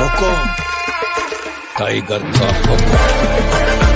हुकुम टाइगर का हुकुम